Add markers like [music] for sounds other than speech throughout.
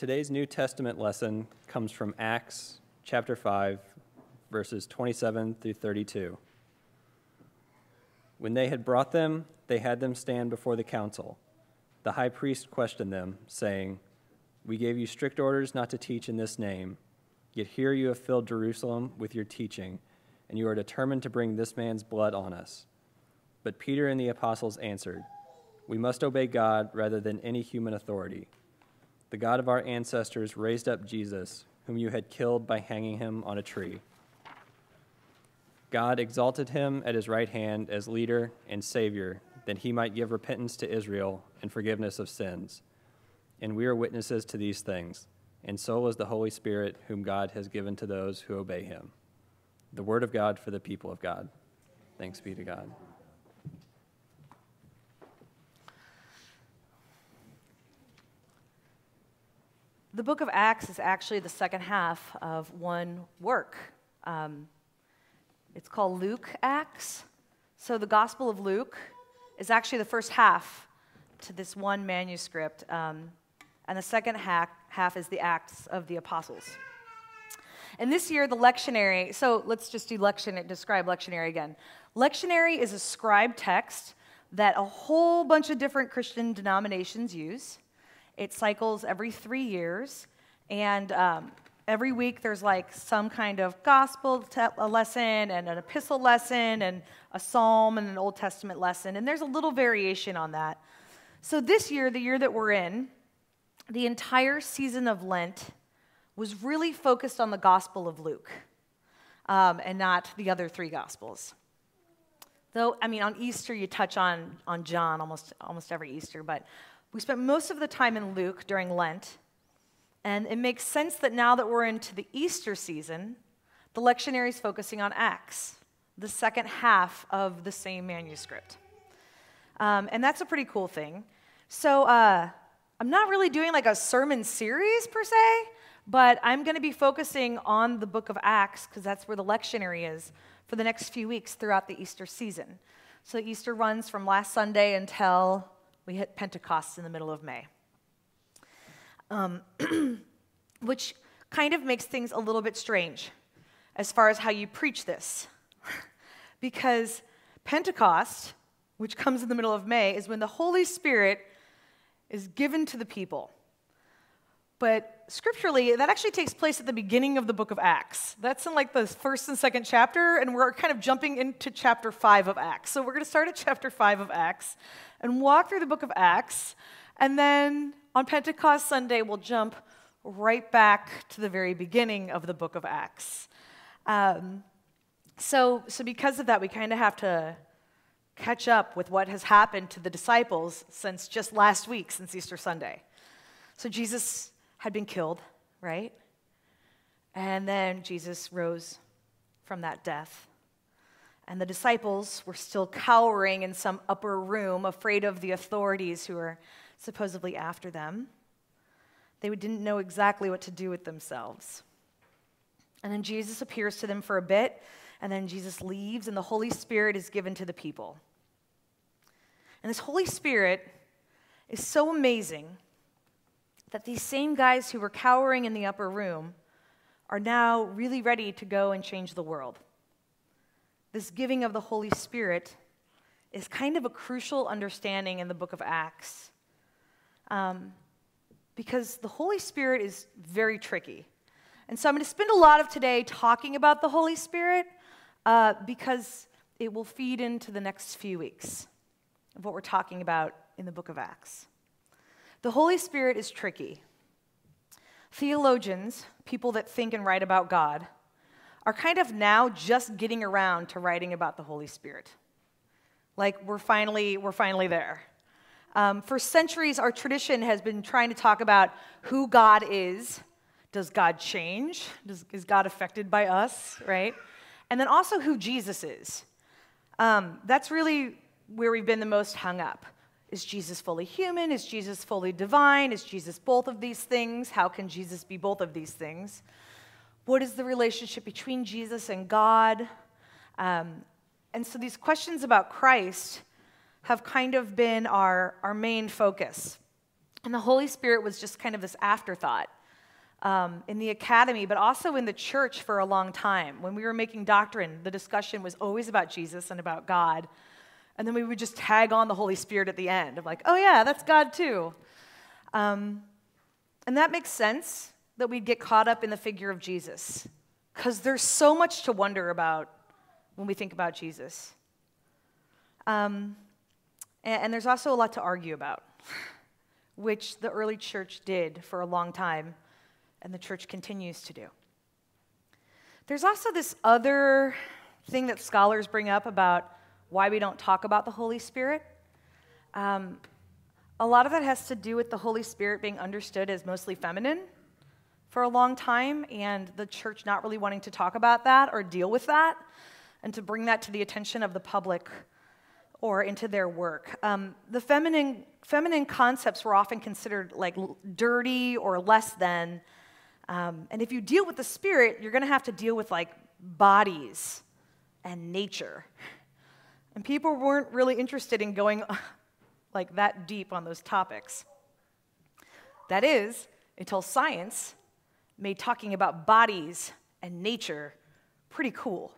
Today's New Testament lesson comes from Acts chapter 5, verses 27 through 32. When they had brought them, they had them stand before the council. The high priest questioned them, saying, We gave you strict orders not to teach in this name, yet here you have filled Jerusalem with your teaching, and you are determined to bring this man's blood on us. But Peter and the apostles answered, We must obey God rather than any human authority. The God of our ancestors raised up Jesus, whom you had killed by hanging him on a tree. God exalted him at his right hand as leader and Savior, that he might give repentance to Israel and forgiveness of sins. And we are witnesses to these things, and so is the Holy Spirit, whom God has given to those who obey him. The word of God for the people of God. Thanks be to God. The book of Acts is actually the second half of one work. Um, it's called Luke Acts. So the Gospel of Luke is actually the first half to this one manuscript, um, and the second half, half is the Acts of the Apostles. And this year, the lectionary, so let's just do lection, describe lectionary again. Lectionary is a scribe text that a whole bunch of different Christian denominations use. It cycles every three years, and um, every week there's like some kind of gospel lesson and an epistle lesson and a psalm and an Old Testament lesson, and there's a little variation on that. So this year, the year that we're in, the entire season of Lent was really focused on the Gospel of Luke um, and not the other three Gospels. Though, I mean, on Easter, you touch on, on John almost, almost every Easter, but we spent most of the time in Luke during Lent, and it makes sense that now that we're into the Easter season, the lectionary is focusing on Acts, the second half of the same manuscript. Um, and that's a pretty cool thing. So uh, I'm not really doing like a sermon series per se, but I'm going to be focusing on the book of Acts because that's where the lectionary is for the next few weeks throughout the Easter season. So Easter runs from last Sunday until we hit Pentecost in the middle of May. Um, [clears throat] which kind of makes things a little bit strange as far as how you preach this. [laughs] because Pentecost, which comes in the middle of May, is when the Holy Spirit is given to the people. But scripturally, that actually takes place at the beginning of the book of Acts. That's in like the first and second chapter, and we're kind of jumping into chapter five of Acts. So we're going to start at chapter five of Acts and walk through the book of Acts. And then on Pentecost Sunday, we'll jump right back to the very beginning of the book of Acts. Um, so, so, because of that, we kind of have to catch up with what has happened to the disciples since just last week, since Easter Sunday. So, Jesus had been killed, right? And then Jesus rose from that death. And the disciples were still cowering in some upper room, afraid of the authorities who were supposedly after them. They didn't know exactly what to do with themselves. And then Jesus appears to them for a bit, and then Jesus leaves, and the Holy Spirit is given to the people. And this Holy Spirit is so amazing that these same guys who were cowering in the upper room are now really ready to go and change the world this giving of the Holy Spirit is kind of a crucial understanding in the book of Acts. Um, because the Holy Spirit is very tricky. And so I'm going to spend a lot of today talking about the Holy Spirit uh, because it will feed into the next few weeks of what we're talking about in the book of Acts. The Holy Spirit is tricky. Theologians, people that think and write about God, are kind of now just getting around to writing about the Holy Spirit. Like we're finally, we're finally there. Um, for centuries, our tradition has been trying to talk about who God is. Does God change? Does, is God affected by us, right? And then also who Jesus is. Um, that's really where we've been the most hung up. Is Jesus fully human? Is Jesus fully divine? Is Jesus both of these things? How can Jesus be both of these things? What is the relationship between Jesus and God? Um, and so these questions about Christ have kind of been our, our main focus And the Holy Spirit was just kind of this afterthought um, in the academy, but also in the church for a long time. When we were making doctrine, the discussion was always about Jesus and about God. And then we would just tag on the Holy Spirit at the end of like, oh, yeah, that's God too. Um, and that makes sense that we'd get caught up in the figure of Jesus because there's so much to wonder about when we think about Jesus. Um, and, and there's also a lot to argue about, [laughs] which the early church did for a long time and the church continues to do. There's also this other thing that scholars bring up about why we don't talk about the Holy Spirit. Um, a lot of that has to do with the Holy Spirit being understood as mostly feminine for a long time, and the church not really wanting to talk about that or deal with that, and to bring that to the attention of the public or into their work. Um, the feminine, feminine concepts were often considered like dirty or less than um, and if you deal with the spirit, you're going to have to deal with like bodies and nature. And people weren't really interested in going [laughs] like that deep on those topics. That is, until science made talking about bodies and nature pretty cool.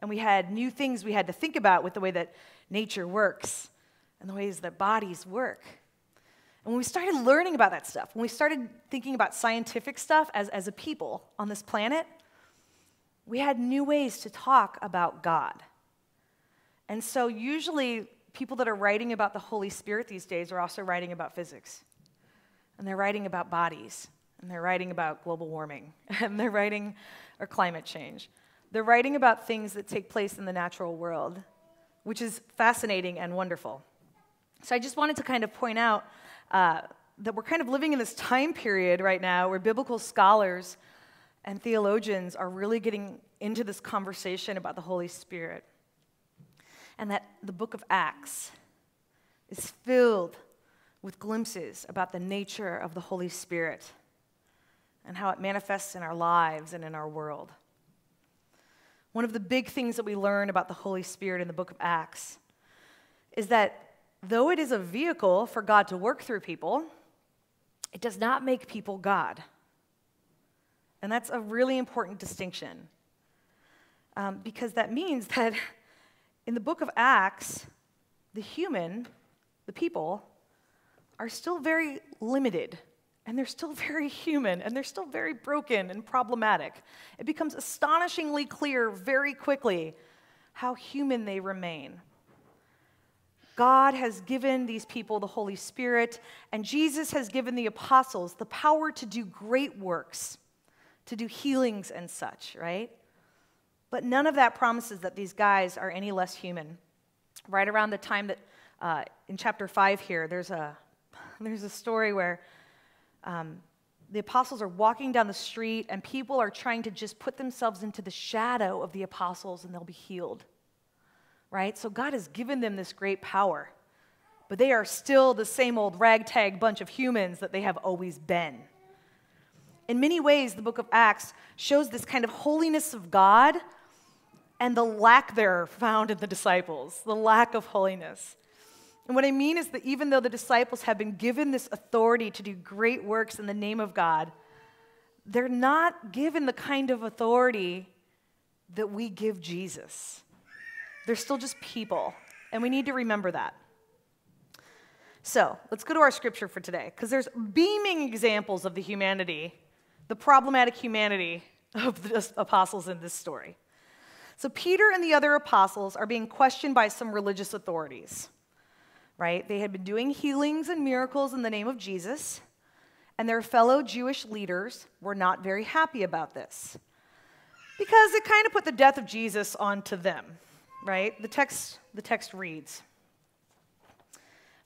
And we had new things we had to think about with the way that nature works and the ways that bodies work. And when we started learning about that stuff, when we started thinking about scientific stuff as, as a people on this planet, we had new ways to talk about God. And so, usually, people that are writing about the Holy Spirit these days are also writing about physics. And they're writing about bodies. And they're writing about global warming. [laughs] And they're writing, or climate change. They're writing about things that take place in the natural world, which is fascinating and wonderful. So, I just wanted to kind of point out uh, that we're kind of living in this time period right now where biblical scholars and theologians are really getting into this conversation about the Holy Spirit. And that the book of Acts is filled with glimpses about the nature of the Holy Spirit and how it manifests in our lives and in our world. One of the big things that we learn about the Holy Spirit in the book of Acts is that though it is a vehicle for God to work through people, it does not make people God. And that's a really important distinction um, because that means [laughs] that in the book of Acts, the human, the people, are still very limited and they're still [laughs] very human and they're still very broken and problematic. It becomes astonishingly clear very quickly how human they remain. God has given these people the Holy Spirit, and Jesus has given the apostles the power to do great works, to do healings and such, right? But none of that promises that these guys are any less human. Right around the time that, uh, in chapter 5 here, there's a, [laughs] there's a story where um, the apostles are walking down the street, and people are trying to just put themselves into the shadow of the apostles, and they'll be healed right? So God has given them this great power, but they are still the same old ragtag bunch of humans that they have always been. In many ways, the book of Acts shows this kind of holiness of God and the lack there found in the disciples, the lack of holiness. And what I mean is that even though the disciples have been given this authority to do great works in the name of God, they're not given the kind of authority that we give Jesus. They're still just people, and we need to remember that. So let's go to our scripture for today, because there's beaming examples of the humanity, the problematic humanity of the apostles in this story. So Peter and the other apostles are being questioned by some religious authorities, right? They had been doing healings and miracles in the name of Jesus, and their fellow Jewish leaders were not very happy about this because it kind of put the death of Jesus onto them right? The text, the text reads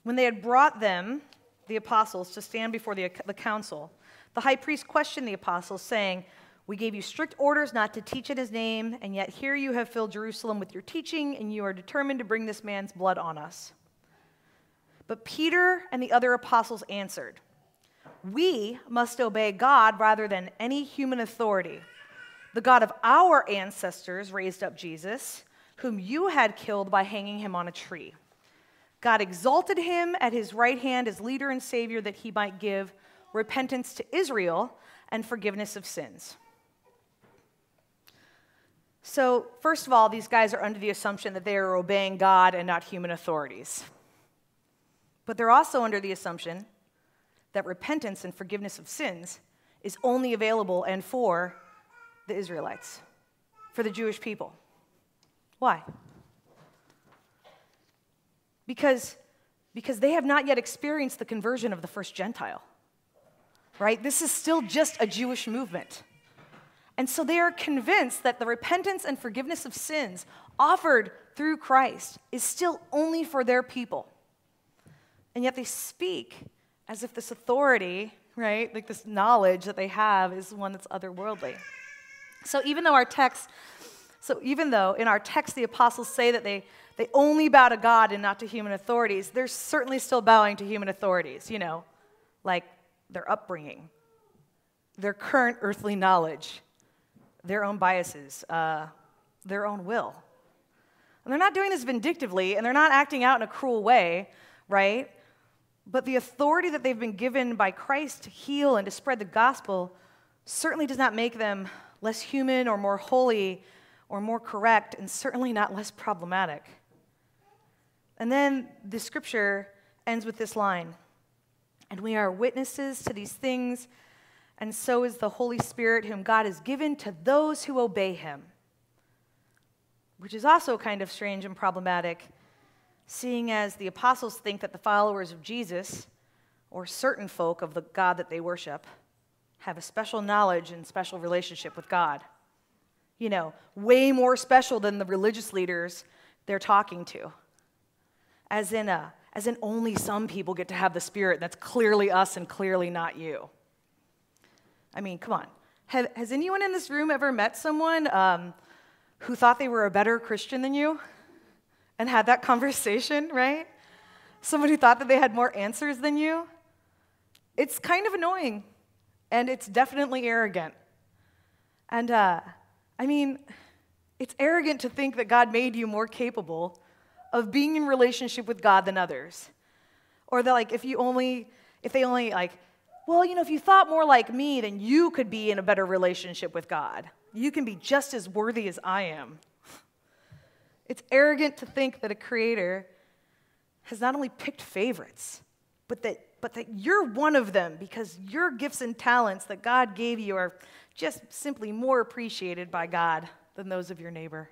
When they had brought them, the apostles, to stand before the, the council, the high priest questioned the apostles, saying, We gave you strict orders not to teach in his name, and yet here you have filled Jerusalem with your teaching, and you are determined to bring this man's blood on us. But Peter and the other apostles answered, We must obey God rather than any human authority. The God of our ancestors raised up Jesus whom you had killed by hanging him on a tree. God exalted him at his right hand as leader and savior that he might give repentance to Israel and forgiveness of sins. So, first of all, these guys are under the assumption that they are obeying God and not human authorities. But they're also under the assumption that repentance and forgiveness of sins is only available and for the Israelites, for the Jewish people. Why? Because, because they have not yet experienced the conversion of the first Gentile, right? This is still just a Jewish movement. And so they are convinced that the repentance and forgiveness of sins offered through Christ is still only for their people. And yet they speak as if this authority, right, like this knowledge that they have is one that's otherworldly. So even though our text, so even though in our text the apostles say that they, they only bow to God and not to human authorities, they're certainly still bowing to human authorities, you know, like their upbringing, their current earthly knowledge, their own biases, uh, their own will. And they're not doing this vindictively, and they're not acting out in a cruel way, right? But the authority that they've been given by Christ to heal and to spread the gospel certainly does not make them less human or more holy or more correct, and certainly not less problematic. And then the scripture ends with this line And we are witnesses to these things and so is the Holy Spirit, whom God has given to those who obey him. Which is also kind of strange and problematic, seeing as the apostles think that the followers of Jesus, or certain folk of the God that they worship, have a special knowledge and special relationship with God. You know, way more special than the religious leaders they're talking to. As in, a, as in only some people get to have the Spirit. That's clearly us and clearly not you. I mean, come on. Have, has anyone in this room ever met someone um, who thought they were a better Christian than you and had that [laughs] conversation, right? Someone who thought that they had more answers than you? It's kind of annoying, and it's definitely arrogant. And uh, I mean, it's arrogant to think that God made you more capable of being in relationship with God than others. Or that, like, if you only, if they only, like, well, you know, if you thought more like me, then you could be in a better relationship with God. You can be just as worthy as I am. It's arrogant to think that a creator has not only picked favorites, but that, but that you're one of them because your gifts and talents that God gave you are just simply more appreciated by God than those of your neighbor.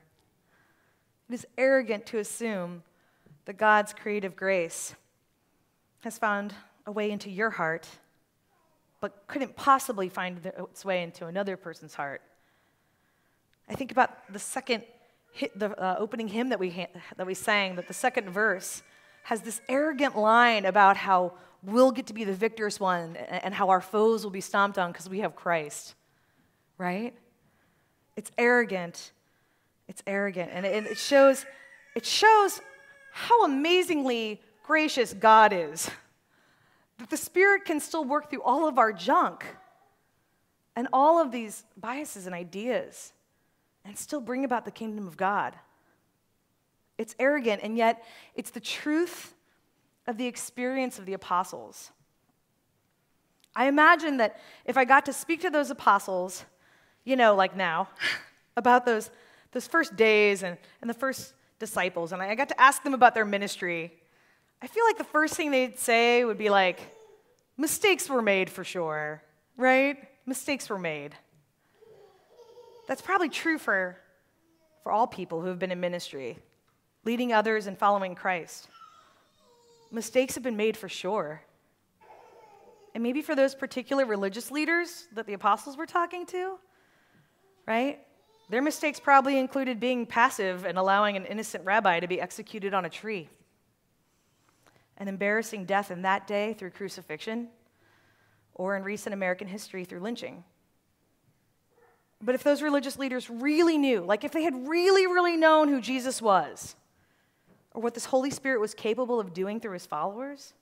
It is arrogant to assume that God's creative grace has found a way into your heart but couldn't possibly find its way into another person's heart. I think about the second hit, the uh, opening hymn that we, ha- that we sang, that the second verse has this arrogant line about how we'll get to be the victorious one and how our foes will be stomped on because we have Christ, right? It's arrogant. It's arrogant. And it, it, shows, it shows how amazingly gracious God is that the Spirit can still work through all of our junk and all of these biases and ideas and still bring about the kingdom of God. It's arrogant, and yet it's the truth of the experience of the apostles. I imagine that if I got to speak to those apostles, you know, like now, [laughs] about those, those first days and, and the first disciples, and I got to ask them about their ministry, I feel like the first thing they'd say would be like, mistakes were made for sure, right? Mistakes were made. That's probably true for, for all people who have been in ministry, leading others and following Christ. Mistakes have been made for sure. And maybe for those particular religious leaders that the apostles were talking to, right? Their mistakes probably included being passive and allowing an innocent rabbi to be executed on a tree an embarrassing death in that day through crucifixion, or in recent American history through lynching. But if those religious leaders really knew, like if they had really, really known who Jesus was, or what this Holy Spirit was capable of doing through his followers,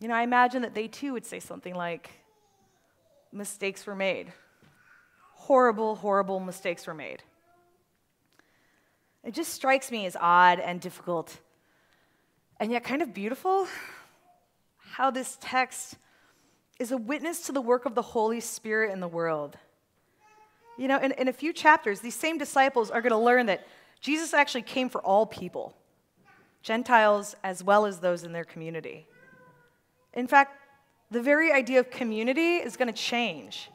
you know, I imagine that they too would say something like, mistakes were made. Horrible, horrible mistakes were made. It just strikes me as odd and difficult And yet, kind of beautiful how this text is a witness to the work of the Holy Spirit in the world. You know, in, in a few chapters, these same disciples are going to learn that Jesus actually came for all people, Gentiles as well as those in their community. In fact, the very idea of community is going to change.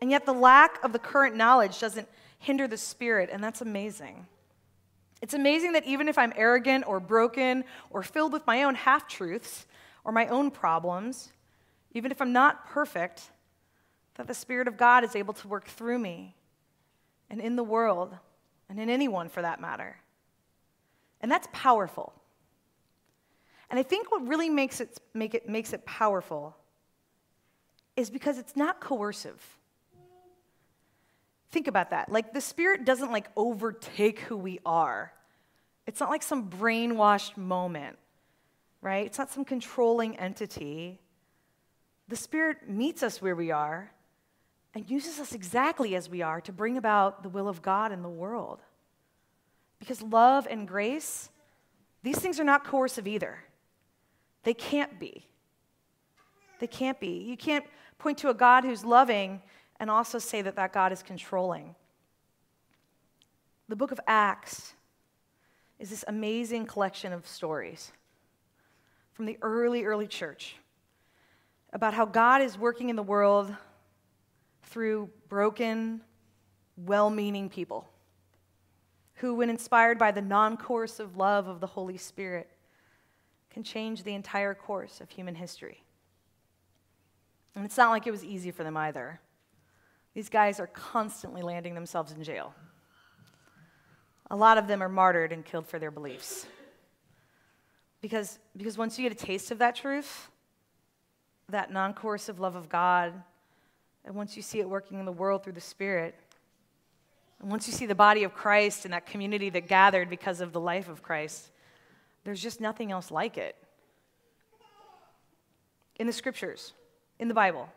And yet, the lack of the current knowledge doesn't hinder the Spirit, and that's amazing. It's amazing that even if I'm arrogant or broken or filled with my own half truths or my own problems, even if I'm not perfect, that the Spirit of God is able to work through me and in the world and in anyone for that matter. And that's powerful. And I think what really makes it, make it, makes it powerful is because it's not coercive. Think about that. Like the Spirit doesn't like overtake who we are. It's not like some brainwashed moment, right? It's not some controlling entity. The Spirit meets us where we are and uses us exactly as we are to bring about the will of God in the world. Because love and grace, these things are not coercive either. They can't be. They can't be. You can't point to a God who's loving and also say that that God is controlling. The book of Acts is this amazing collection of stories from the early, early church about how God is working in the world through broken, well meaning people who, when inspired by the non coercive love of the Holy Spirit, can change the entire course of human history. And it's not like it was easy for them either. These guys are constantly landing themselves in jail. A lot of them are martyred and killed for their beliefs. Because, because once you get a taste of that truth, that non coercive love of God, and once you see it working in the world through the Spirit, and once you see the body of Christ and that community that gathered because of the life of Christ, there's just nothing else like it. In the scriptures, in the Bible,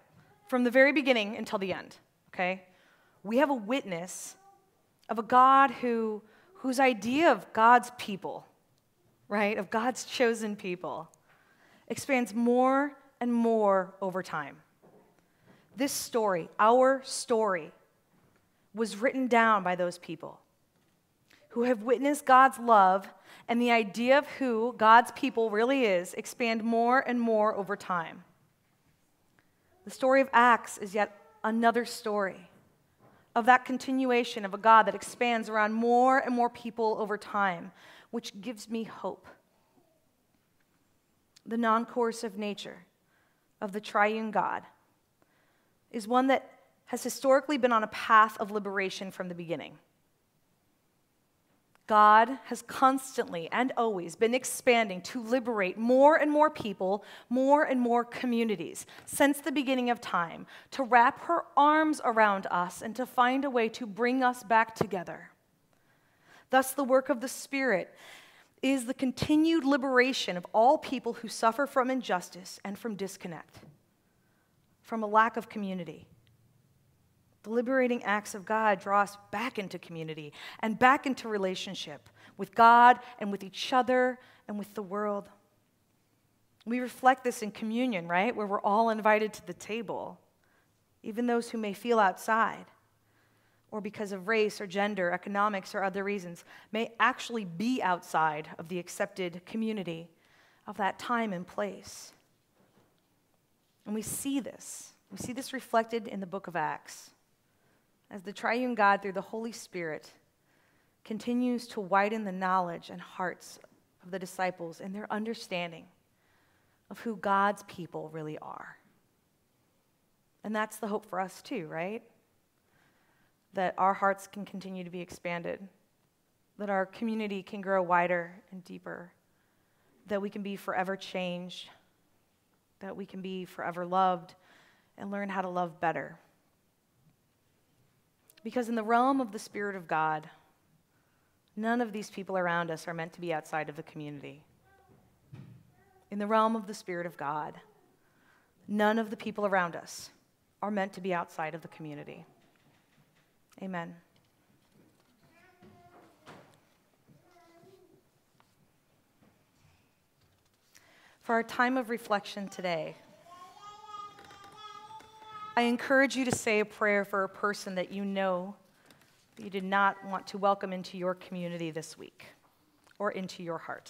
from the very beginning until the end, okay, we have a witness of a God who, whose idea of God's people, right, of God's chosen people, expands more and more over time. This story, our story, was written down by those people who have witnessed God's love and the idea of who God's people really is expand more and more over time. The story of Acts is yet another story of that continuation of a God that expands around more and more people over time, which gives me hope. The non coercive nature of the triune God is one that has historically been on a path of liberation from the beginning. God has constantly and always been expanding to liberate more and more people, more and more communities since the beginning of time, to wrap her arms around us and to find a way to bring us back together. Thus, the work of the Spirit is the continued liberation of all people who suffer from injustice and from disconnect from a lack of community. The liberating acts of God draw us back into community and back into relationship with God and with each other and with the world. We reflect this in communion, right? Where we're all invited to the table, even those who may feel outside or because of race or gender, economics, or other reasons, may actually be outside of the accepted community of that time and place. And we see this. We see this reflected in the book of Acts as the triune God, through the Holy Spirit, continues to widen the knowledge and hearts of the disciples and their understanding of who God's people really are. And that's the hope for us, too, right? That our hearts can continue to be expanded, that our community can grow wider and deeper, that we can be forever changed that we can be forever loved and learn how to love better. Because in the realm of the Spirit of God, none of these people around us are meant to be outside of the community. In the realm of the Spirit of God, none of the people around us are meant to be outside of the community. Amen. For our time of reflection today, I encourage you to say a prayer for a person that you know that you did not want to welcome into your community this week or into your heart.